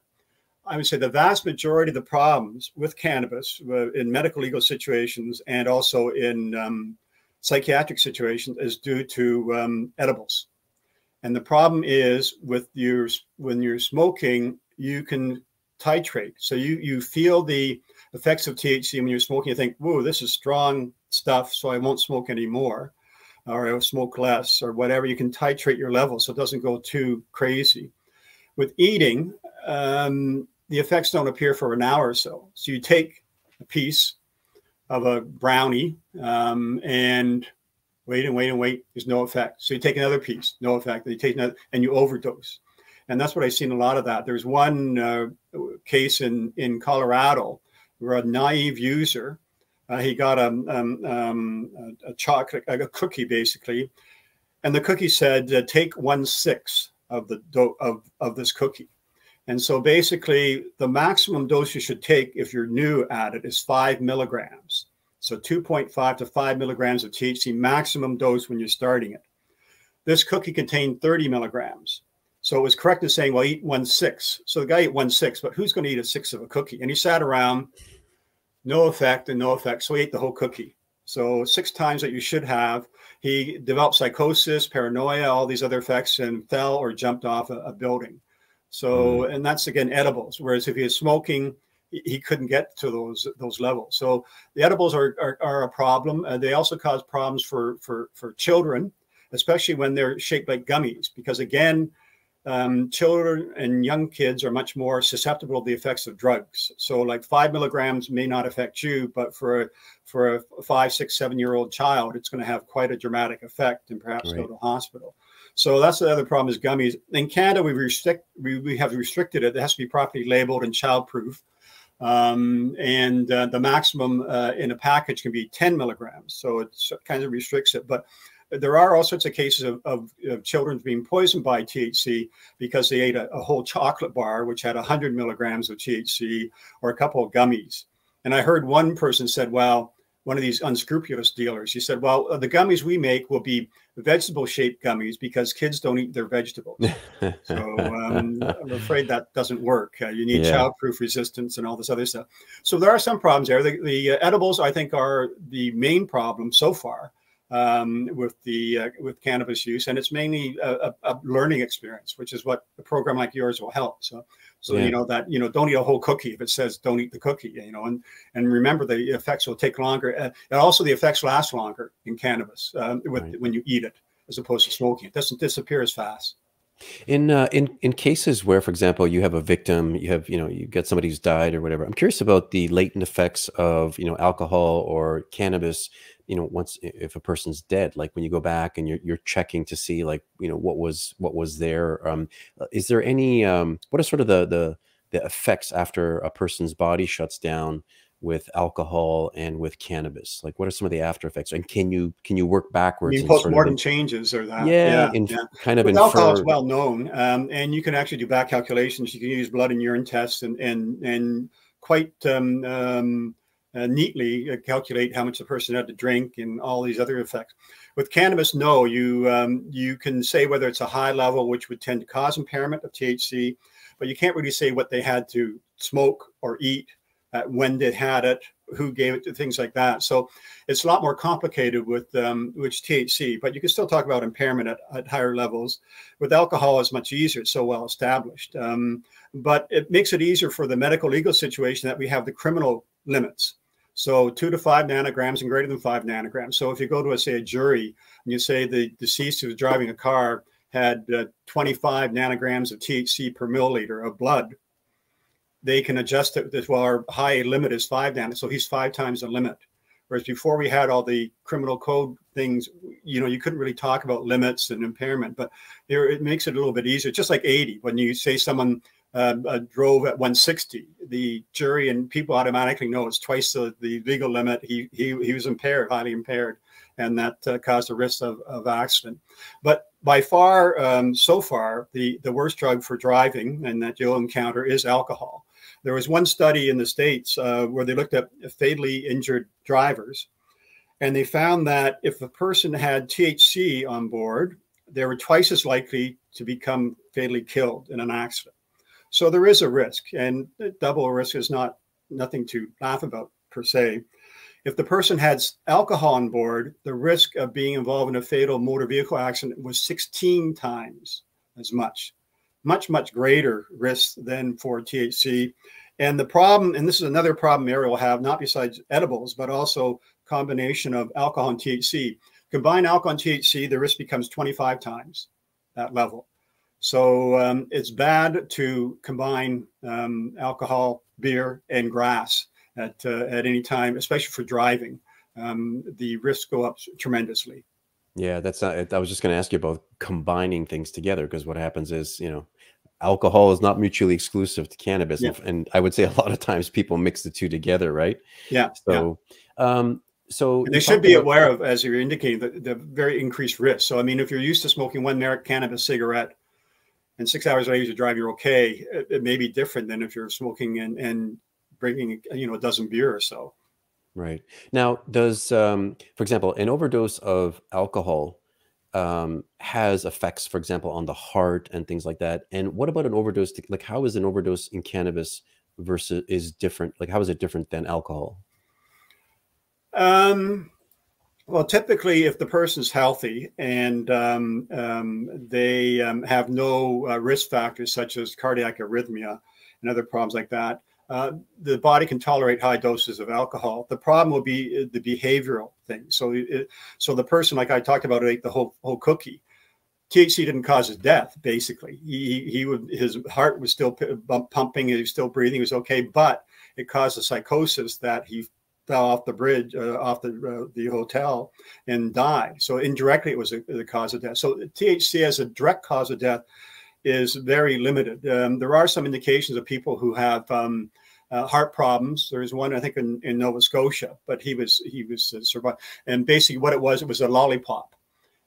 I would say the vast majority of the problems with cannabis uh, in medical legal situations and also in um, psychiatric situations is due to um, edibles. And the problem is with your when you're smoking, you can titrate. So you you feel the effects of THC when you're smoking. You think, "Whoa, this is strong stuff," so I won't smoke anymore, or I'll smoke less, or whatever. You can titrate your level so it doesn't go too crazy. With eating, um, the effects don't appear for an hour or so. So you take a piece, of a brownie um, and wait and wait and wait. There's no effect. So you take another piece, no effect. You take another, and you overdose. And that's what I've seen a lot of that. There's one uh, case in in Colorado where a naive user, uh, he got a, um, um, a, chocolate, a cookie basically, and the cookie said, uh, "Take one sixth of the dough of of this cookie." And so basically, the maximum dose you should take if you're new at it is five milligrams. So 2.5 to 5 milligrams of THC maximum dose when you're starting it. This cookie contained 30 milligrams. So it was correct in saying, well, eat one six. So the guy ate one six, but who's going to eat a six of a cookie? And he sat around, no effect and no effect. So he ate the whole cookie. So six times that you should have. He developed psychosis, paranoia, all these other effects, and fell or jumped off a, a building. So, mm. and that's again edibles. Whereas if you're smoking, he couldn't get to those those levels. So the edibles are are, are a problem. Uh, they also cause problems for for for children, especially when they're shaped like gummies, because again. Um, children and young kids are much more susceptible to the effects of drugs. So, like five milligrams may not affect you, but for a, for a five, six, seven year old child, it's going to have quite a dramatic effect and perhaps right. go to hospital. So that's the other problem is gummies. In Canada, we restrict we, we have restricted it. It has to be properly labeled and childproof. Um, and uh, the maximum uh, in a package can be 10 milligrams. So it kind of restricts it. But there are all sorts of cases of, of, of children being poisoned by THC because they ate a, a, whole chocolate bar, which had 100 milligrams of THC, or a couple of gummies. And I heard one person said, well, one of these unscrupulous dealers. He said, "Well, uh, the gummies we make will be vegetable-shaped gummies because kids don't eat their vegetables." so um, I'm afraid that doesn't work. Uh, you need yeah. child-proof resistance and all this other stuff. So there are some problems there. The, the uh, edibles, I think, are the main problem so far um, with the uh, with cannabis use, and it's mainly a, a, learning experience, which is what a program like yours will help. So so yeah. you know that you know don't eat a whole cookie if it says don't eat the cookie. You know, and and remember the effects will take longer, uh, and also the effects last longer in cannabis um, with, right. when you eat it as opposed to smoking. It doesn't disappear as fast. In uh, in in cases where, for example, you have a victim, you have you know you get somebody who's died or whatever. I'm curious about the latent effects of you know alcohol or cannabis you know once if a person's dead like when you go back and you're, you're checking to see like you know what was what was there um uh, is there any um what are sort of the the the effects after a person's body shuts down with alcohol and with cannabis? Like what are some of the after effects? And can you can you work backwards you post-mortem sort of changes or that? Yeah, yeah, yeah. kind of alcohol is well known um, and you can actually do back calculations. You can use blood and urine tests and and and quite um, um, uh, neatly uh, calculate how much the person had to drink and all these other effects. With cannabis, no, you um, you can say whether it's a high level, which would tend to cause impairment of THC, but you can't really say what they had to smoke or eat, uh, when they had it, who gave it, to things like that. So it's a lot more complicated with um, which THC, but you can still talk about impairment at, at higher levels. With alcohol, it's much easier; it's so well established. Um, but it makes it easier for the medical legal situation that we have the criminal limits. So two to five nanograms and greater than five nanograms. So if you go to, a, say, a jury and you say the deceased who was driving a car had uh, 25 nanograms of THC per milliliter of blood, they can adjust it. Well, our high limit is five nanograms, so he's five times the limit. Whereas before we had all the criminal code things, you know, you couldn't really talk about limits and impairment, but it makes it a little bit easier. Just like 80, when you say someone uh, uh, drove at 160. The jury and people automatically know it's twice the, the legal limit. He, he, he was impaired, highly impaired, and that uh, caused a risk of, of accident. But by far, um, so far, the, the worst drug for driving and that you'll encounter is alcohol. There was one study in the States uh, where they looked at fatally injured drivers, and they found that if a person had THC on board, they were twice as likely to become fatally killed in an accident. So there is a risk, and double risk is not nothing to laugh about per se. If the person had alcohol on board, the risk of being involved in a fatal motor vehicle accident was 16 times as much, much, much greater risk than for THC. And the problem, and this is another problem area will have, not besides edibles, but also combination of alcohol and THC. Combine alcohol and THC, the risk becomes 25 times that level. So um, it's bad to combine um, alcohol, beer, and grass at uh, at any time, especially for driving. Um, the risks go up tremendously. Yeah, that's not. I was just going to ask you about combining things together because what happens is, you know, alcohol is not mutually exclusive to cannabis, yeah. and I would say a lot of times people mix the two together, right? Yeah. So, yeah. Um, so and they should be aware of, as you're indicating, the, the very increased risk. So, I mean, if you're used to smoking one merit cannabis cigarette and six hours later you drive, you're okay. It, it, may be different than if you're smoking and, and bringing, you know, a dozen beer or so. Right. Now, does, um, for example, an overdose of alcohol um, has effects, for example, on the heart and things like that? And what about an overdose? To, like, how is an overdose in cannabis versus is different? Like, how is it different than alcohol? Um, well, typically, if the person's healthy and um, um, they um, have no uh, risk factors such as cardiac arrhythmia and other problems like that, uh, the body can tolerate high doses of alcohol. The problem will be uh, the behavioral thing. So, it, so the person, like I talked about, ate the whole whole cookie. THC didn't cause his death. Basically, he he would his heart was still pumping, he was still breathing, he was okay, but it caused a psychosis that he fell off the bridge, uh, off the uh, the hotel, and died. So indirectly, it was the cause of death. So THC as a direct cause of death is very limited. Um, there are some indications of people who have um, uh, heart problems. There's one I think in, in, Nova Scotia, but he was he was uh, survived. And basically, what it was, it was a lollipop,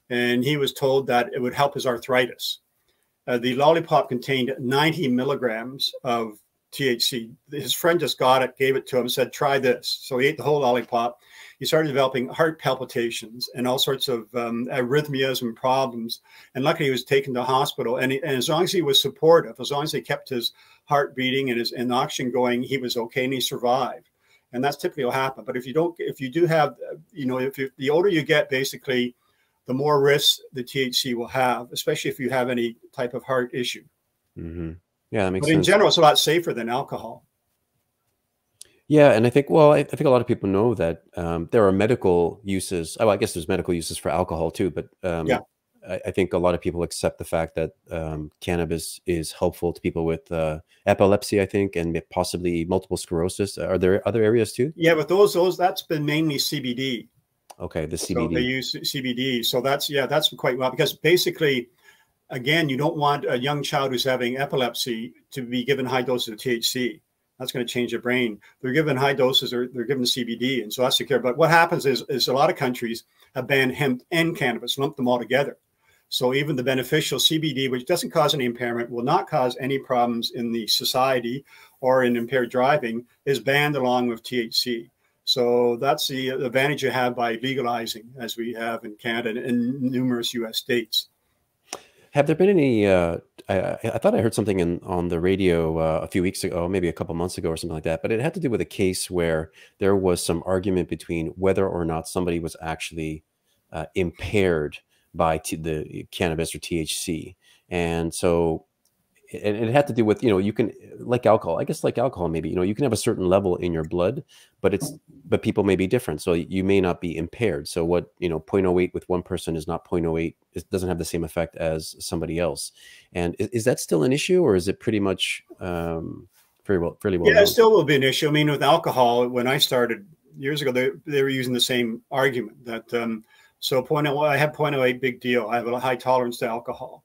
and he was told that it would help his arthritis. Uh, the lollipop contained 90 milligrams of THC. His friend just got it, gave it to him, said, "Try this." So he ate the whole lollipop he started developing heart palpitations and all sorts of um, arrhythmias and problems. And luckily, he was taken to hospital. And, he, and, as long as he was supportive, as long as he kept his heart beating and his and oxygen going, he was okay and he survived. And that's typically what happened. But if you don't, if you do have, you know, if you, the older you get, basically, the more risk the THC will have, especially if you have any type of heart issue. Mm-hmm. Yeah, that makes but sense. in general, it's a lot safer than alcohol. Yeah, and I think well, I, I think a lot of people know that um, there are medical uses. Oh, I guess there's medical uses for alcohol too, but um, yeah. I, I, think a lot of people accept the fact that um, cannabis is helpful to people with uh, epilepsy. I think, and possibly multiple sclerosis. Are there other areas too? Yeah, but those those that's been mainly CBD. Okay, the CBD. So they use CBD. So that's yeah, that's quite well because basically, again, you don't want a young child who's having epilepsy to be given high doses of THC that's going to change the brain. They're given high doses or they're given CBD, and so that's secure. But what happens is, is a lot of countries have banned hemp and cannabis, lumped them all together. So even the beneficial CBD, which doesn't cause any impairment, will not cause any problems in the society or in impaired driving, is banned along with THC. So that's the advantage you have by legalizing, as we have in Canada and numerous U.S. states. Have there been any? Uh, I, I, thought I heard something in, on the radio uh, a few weeks ago, maybe a couple months ago, or something like that. But it had to do with a case where there was some argument between whether or not somebody was actually uh, impaired by the cannabis or THC, and so and it had to do with you know you can like alcohol i guess like alcohol maybe you know you can have a certain level in your blood but it's but people may be different. So you may not be impaired. So what you know 0.08 with one person is not 0.08 it doesn't have the same effect as somebody else. And is, is that still an issue or is it pretty much um very well fairly well yeah known? it still will be an issue. I mean with alcohol when i started years ago they, they were using the same argument that um so 0.08 i have 0.08 big deal. I have a high tolerance to alcohol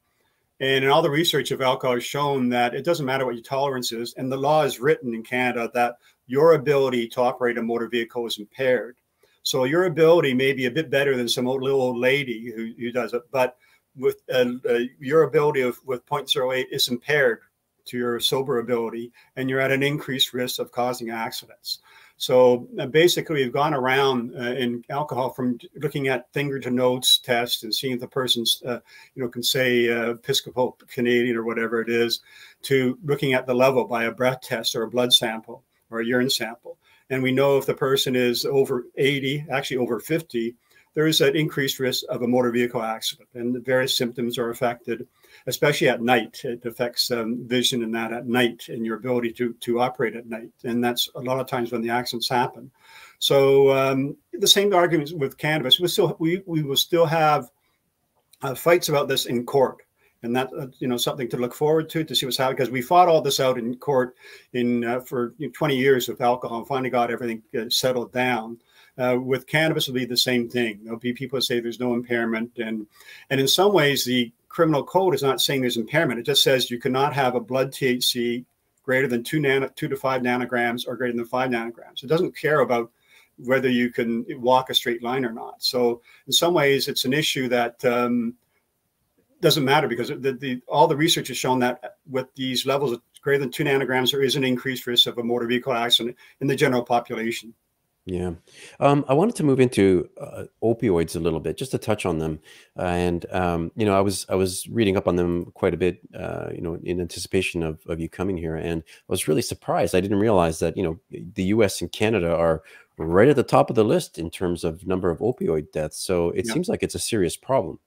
and in all the research of alcohol has shown that it doesn't matter what your tolerance is. And the law is written in Canada that your ability to operate a motor vehicle is impaired. So your ability may be a bit better than some old, little old lady who, who does it, but with uh, uh, your ability of with 0.08 is impaired to your sober ability, and you're at an increased risk of causing accidents. So uh, basically, we've gone around uh, in alcohol from looking at finger to nose test and seeing if the person's, uh, you know, can say uh, Episcopal Canadian or whatever it is, to looking at the level by a breath test or a blood sample or a urine sample. And we know if the person is over 80, actually over 50, there is an increased risk of a motor vehicle accident, and the various symptoms are affected especially at night. It affects um, vision and that at night and your ability to to operate at night. And that's a lot of times when the accidents happen. So um, the same arguments with cannabis. We still we we will still have uh, fights about this in court. And that uh, you know something to look forward to to see what's happening because we fought all this out in court in uh, for you know, 20 years with alcohol and finally got everything uh, settled down. Uh, with cannabis will be the same thing. There'll be people who say there's no impairment, and and in some ways the criminal code is not saying there's impairment. It just says you cannot have a blood THC greater than two nano, two to five nanograms or greater than five nanograms. It doesn't care about whether you can walk a straight line or not. So in some ways, it's an issue that um, doesn't matter because the, the, all the research has shown that with these levels of greater than two nanograms, there is an increased risk of a motor vehicle accident in the general population. Yeah. Um, I wanted to move into uh, opioids a little bit, just to touch on them. Uh, and um, you know, I was I was reading up on them quite a bit, uh, you know, in anticipation of, of you coming here, and I was really surprised. I didn't realize that you know the U.S. and Canada are right at the top of the list in terms of number of opioid deaths. So it yeah. seems like it's a serious problem.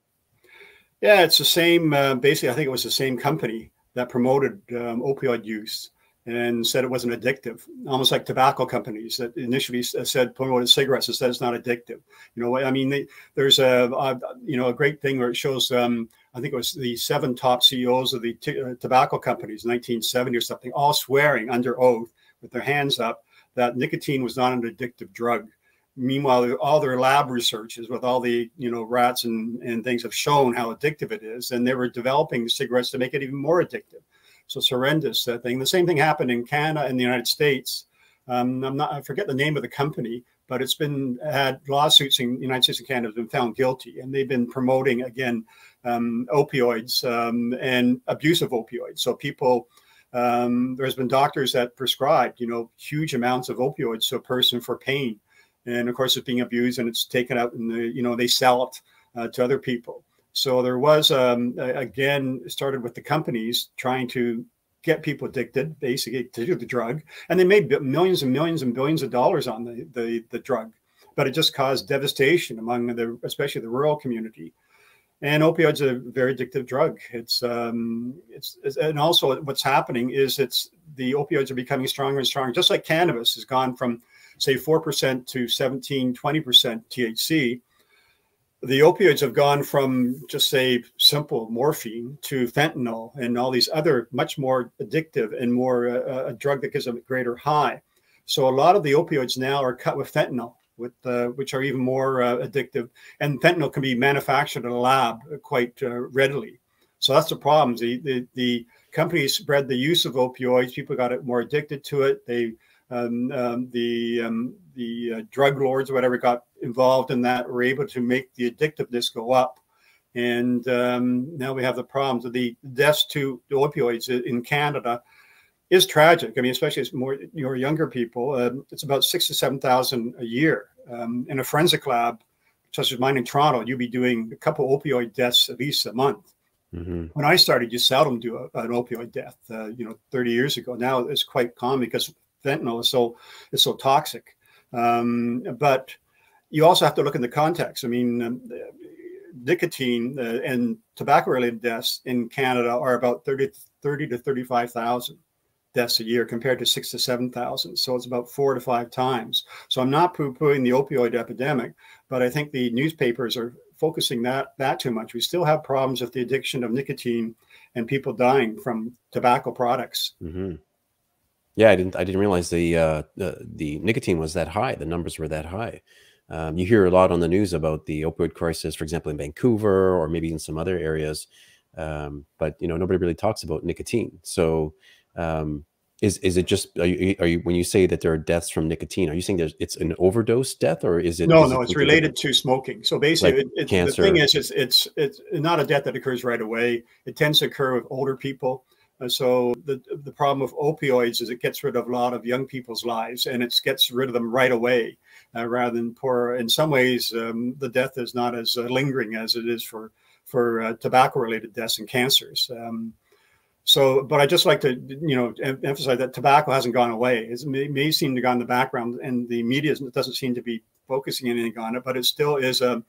Yeah, it's the same. Uh, basically, I think it was the same company that promoted um, opioid use and said it wasn't addictive, almost like tobacco companies that initially said promoted cigarettes and said it's not addictive. You know, I mean, they, there's a, a, you know a great thing where it shows. Um, I think it was the seven top CEOs of the t- uh, tobacco companies, 1970 or something, all swearing under oath with their hands up that nicotine was not an addictive drug. Meanwhile, all their lab researches with all the you know rats and, and things have shown how addictive it is, and they were developing cigarettes to make it even more addictive. So it's horrendous uh, thing. The same thing happened in Canada and the United States. Um, I'm not, I forget the name of the company, but it's been had lawsuits in the United States and Canada have been found guilty, and they've been promoting again um, opioids um, and abusive opioids. So people, um, there's been doctors that prescribed, you know, huge amounts of opioids to a person for pain, and of course it's being abused and it's taken out, and you know they sell it uh, to other people. So there was, um, again, started with the companies trying to get people addicted, basically to the drug, and they made millions and millions and billions of dollars on the the, the drug, but it just caused devastation among the, especially the rural community. And opioids are a very addictive drug. It's, um, it's, it's and also what's happening is it's the opioids are becoming stronger and stronger. Just like cannabis has gone from say four percent to 17, 20 percent THC the opioids have gone from just say simple morphine to fentanyl and all these other much more addictive and more uh, a drug that gives a greater high. So a lot of the opioids now are cut with fentanyl, with uh, which are even more uh, addictive, and fentanyl can be manufactured in a lab quite uh, readily. So that's the problem. The, the the companies spread the use of opioids. People got it more addicted to it. They um, um, the um, the uh, drug lords or whatever got involved in that were able to make the addictiveness go up. And um, now we have the problems of the deaths to the opioids in Canada is tragic. I mean, especially as more your younger people, uh, it's about six to seven thousand a year. Um, in a forensic lab, such as mine in Toronto, you'd be doing a couple opioid deaths at least a month. Mm-hmm. When I started, you seldom do a, an opioid death. Uh, you know, 30 years ago. Now it's quite common because fentanyl is so is so toxic. Um, but you also have to look in the context. I mean, um, nicotine uh, and tobacco related deaths in Canada are about 30, 30 to 35,000 deaths a year compared to six to 7,000. So it's about four to five times. So I'm not poo pooing the opioid epidemic, but I think the newspapers are focusing that, that too much. We still have problems with the addiction of nicotine and people dying from tobacco products. Mm-hmm. Yeah, I didn't. I didn't realize the, uh, the the nicotine was that high. The numbers were that high. Um, you hear a lot on the news about the opioid crisis, for example, in Vancouver or maybe in some other areas, um, but you know nobody really talks about nicotine. So, um, is is it just are you, are you when you say that there are deaths from nicotine? Are you saying there's it's an overdose death or is it? No, is no, it it's related to smoking. So basically, like it, cancer. the thing is, it's, it's it's not a death that occurs right away. It tends to occur with older people so the the problem of opioids is it gets rid of a lot of young people's lives, and it gets rid of them right away, uh, rather than poor. In some ways, um, the death is not as uh, lingering as it is for for uh, tobacco-related deaths and cancers. Um, so, but I just like to, you know, emphasize that tobacco hasn't gone away. It may, may seem to go in the background, and the media doesn't seem to be focusing anything on it, but it still is a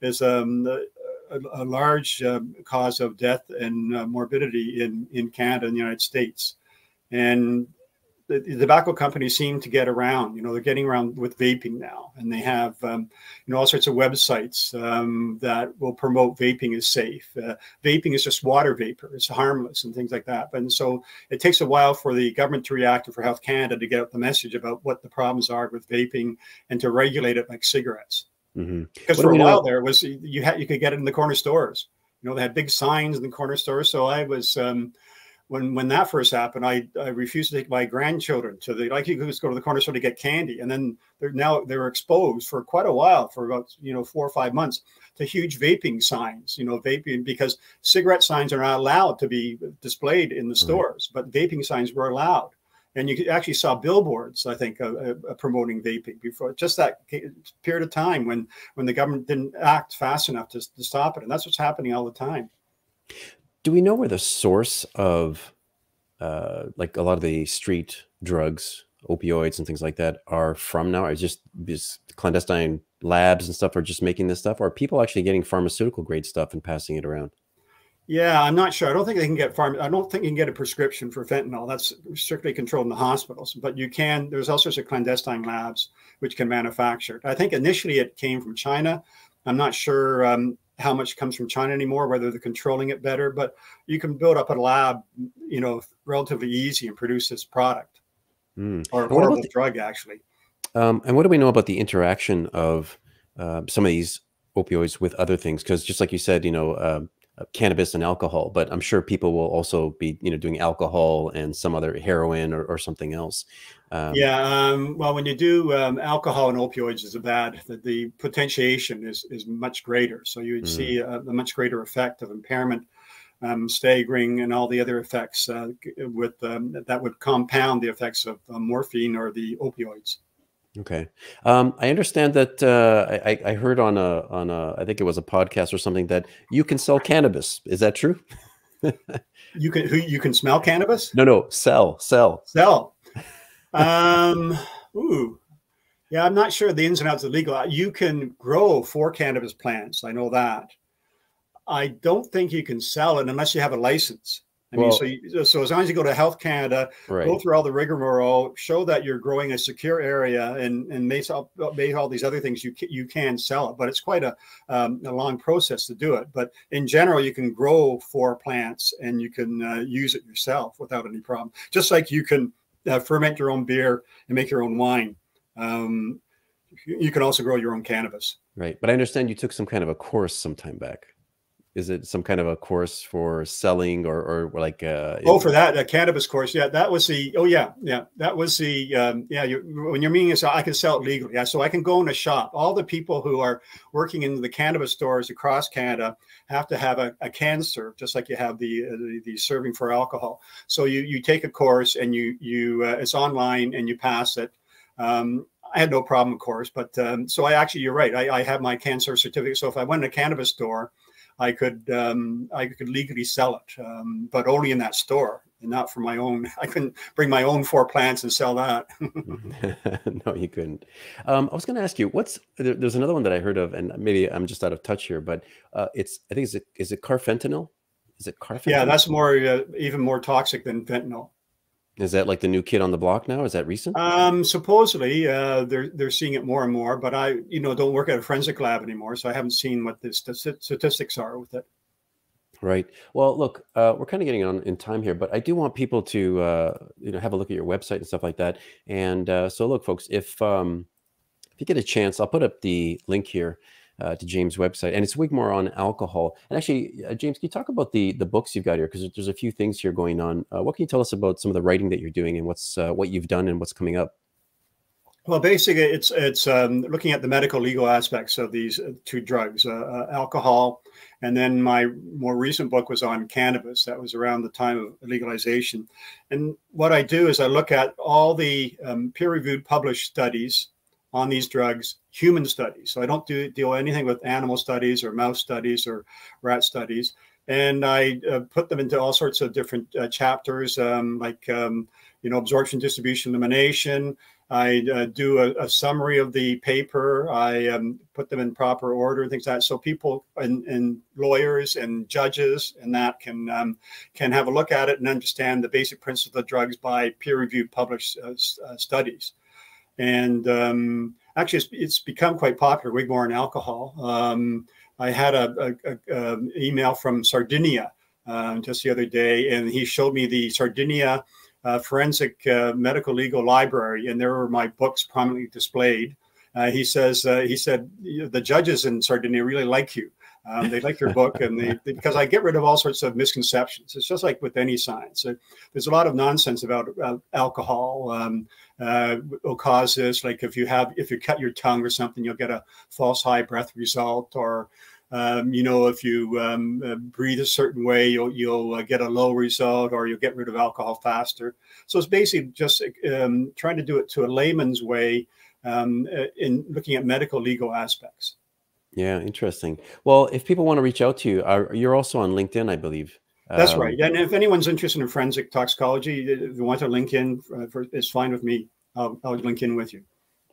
is um, a, a large uh, cause of death and uh, morbidity in, in Canada and the United States. And the, the, tobacco companies seem to get around. You know, they're getting around with vaping now, and they have um, you know all sorts of websites um, that will promote vaping is safe. Uh, vaping is just water vapor; it's harmless and things like that. And so it takes a while for the government to react and for Health Canada to get out the message about what the problems are with vaping and to regulate it like cigarettes. Mm-hmm. Because for a while know? there was you had you could get it in the corner stores. You know, they had big signs in the corner stores. So I was um, when when that first happened, I, I refused to take my grandchildren to the like you could just go to the corner store to get candy, and then they're now they were exposed for quite a while for about you know four or five months to huge vaping signs. You know, vaping because cigarette signs are not allowed to be displayed in the stores, right. but vaping signs were allowed and you actually saw billboards, I think, uh, uh, promoting vaping before just that period of time when when the government didn't act fast enough to, to stop it, and that's what's happening all the time. Do we know where the source of uh, like a lot of the street drugs, opioids, and things like that are from now? Are just, just clandestine labs and stuff are just making this stuff, or are people actually getting pharmaceutical grade stuff and passing it around? Yeah, I'm not sure. I don't think they can get farm. I don't think you can get a prescription for fentanyl. That's strictly controlled in the hospitals. But you can. There's all sorts of clandestine labs which can manufacture it. I think initially it came from China. I'm not sure um, how much comes from China anymore. Whether they're controlling it better, but you can build up a lab, you know, relatively easy and produce this product mm. or a horrible the, drug actually. Um, and what do we know about the interaction of uh, some of these opioids with other things? Because just like you said, you know, uh, cannabis and alcohol, but I'm sure people will also be, you know, doing alcohol and some other heroin or, or something else. Um, yeah. Um, well, when you do um, alcohol and opioids is a bad, the, the, potentiation is, is much greater. So you would mm. see a, a, much greater effect of impairment, um, staggering and all the other effects uh, with um, that would compound the effects of uh, morphine or the opioids. Okay. Um, I understand that uh, I, I heard on a on a I think it was a podcast or something that you can sell cannabis. Is that true? you can who you can smell cannabis? No, no, sell, sell, sell. Um, ooh, yeah, I'm not sure the ins and outs of legal. You can grow four cannabis plants. I know that. I don't think you can sell it unless you have a license. I well, mean, so you, so as long as you go to Health Canada, right. go through all the rigmarole, show that you're growing a secure area, and and make all, make all these other things, you you can sell it. But it's quite a um, a long process to do it. But in general, you can grow four plants and you can uh, use it yourself without any problem. Just like you can uh, ferment your own beer and make your own wine. Um, you can also grow your own cannabis. Right, but I understand you took some kind of a course some time back is it some kind of a course for selling or, or like uh oh for that a cannabis course yeah that was the oh yeah yeah that was the um yeah you, when you're meaning is i can sell it legally yeah so i can go in a shop all the people who are working in the cannabis stores across canada have to have a, a can serve just like you have the, uh, the, the serving for alcohol so you you take a course and you you uh, it's online and you pass it um I had no problem, of course, but um, so I actually, you're right. I, I have my CannSell certificate. So if I went to a cannabis store, I could um, I could legally sell it, um, but only in that store and not for my own. I couldn't bring my own four plants and sell that. no, you couldn't. Um, I was going to ask you, what's there, there's another one that I heard of, and maybe I'm just out of touch here, but uh, it's I think is it is it carfentanil? Is it carfentanil? Yeah, that's more uh, even more toxic than fentanyl. Is that like the new kid on the block now? Is that recent? Um, supposedly, uh, they're they're seeing it more and more. But I, you know, don't work at a forensic lab anymore, so I haven't seen what the st- statistics are with it. Right. Well, look, uh, we're kind of getting on in time here, but I do want people to, uh, you know, have a look at your website and stuff like that. And uh, so, look, folks, if um, if you get a chance, I'll put up the link here uh, to James' website, and it's Wigmore on alcohol. And actually, uh, James, can you talk about the the books you've got here? Because there's a few things here going on. Uh, what can you tell us about some of the writing that you're doing, and what's uh, what you've done, and what's coming up? Well, basically, it's it's um, looking at the medical legal aspects of these uh, two drugs, uh, alcohol, and then my more recent book was on cannabis. That was around the time of legalization. And what I do is I look at all the um, peer-reviewed published studies on these drugs human studies. So I don't do deal anything with animal studies or mouse studies or rat studies. And I uh, put them into all sorts of different uh, chapters, um, like um, you know absorption, distribution, elimination. I uh, do a, a, summary of the paper. I um, put them in proper order, and things like that. So people and, and lawyers and judges and that can um, can have a look at it and understand the basic principles of drugs by peer-reviewed published uh, uh, studies. And um, actually, it's, it's, become quite popular. Wigmore on alcohol. Um, I had a, a, a, um, email from Sardinia uh, just the other day, and he showed me the Sardinia uh, Forensic uh, Medical Legal Library, and there were my books prominently displayed. Uh, he says uh, he said the judges in Sardinia really like you. Um, they like your book, and they, they, because I get rid of all sorts of misconceptions. It's just like with any science. there's a lot of nonsense about uh, alcohol. Um, uh, will cause this. Like if you have, if you cut your tongue or something, you'll get a false high breath result. Or, um, you know, if you um, uh, breathe a certain way, you'll you'll uh, get a low result, or you'll get rid of alcohol faster. So it's basically just um, trying to do it to a layman's way um, uh, in looking at medical legal aspects. Yeah, interesting. Well, if people want to reach out to you, are, you're also on LinkedIn, I believe. That's um, right. And if anyone's interested in forensic toxicology, if you want to link in, uh, for, it's fine with me. I'll, I'll link in with you.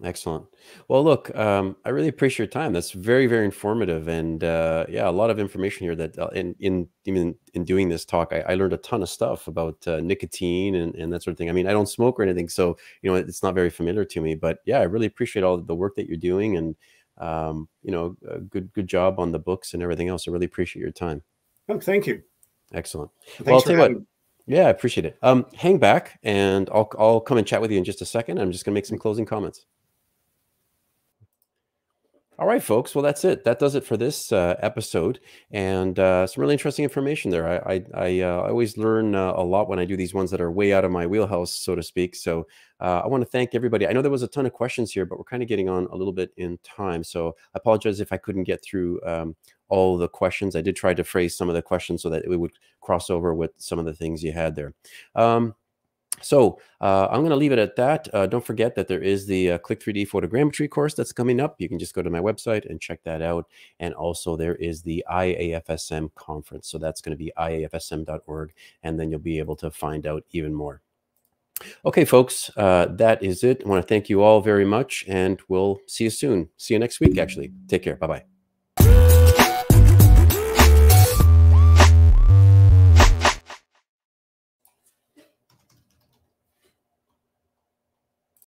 Excellent. Well, look, um, I really appreciate your time. That's very, very informative, and uh, yeah, a lot of information here. That uh, in in even in doing this talk, I, I learned a ton of stuff about uh, nicotine and, and that sort of thing. I mean, I don't smoke or anything, so you know, it's not very familiar to me. But yeah, I really appreciate all the work that you're doing, and um, you know, good good job on the books and everything else. I really appreciate your time. Oh, thank you. Excellent. Thanks well, I'll tell you what. Yeah, I appreciate it. Um, hang back, and I'll I'll come and chat with you in just a second. I'm just going to make some closing comments. All right, folks. Well, that's it. That does it for this uh, episode, and uh, some really interesting information there. I I, I, uh, always learn uh, a lot when I do these ones that are way out of my wheelhouse, so to speak. So uh, I want to thank everybody. I know there was a ton of questions here, but we're kind of getting on a little bit in time. So I apologize if I couldn't get through um, all the questions. I did try to phrase some of the questions so that it would cross over with some of the things you had there. Um, so uh, I'm going to leave it at that. Uh, don't forget that there is the uh, Click 3D photogrammetry course that's coming up. You can just go to my website and check that out. And also there is the IAFSM conference. So that's going to be iafsm.org. And then you'll be able to find out even more. Okay, folks, uh, that is it. I want to thank you all very much. And we'll see you soon. See you next week, actually. Take care. Bye-bye.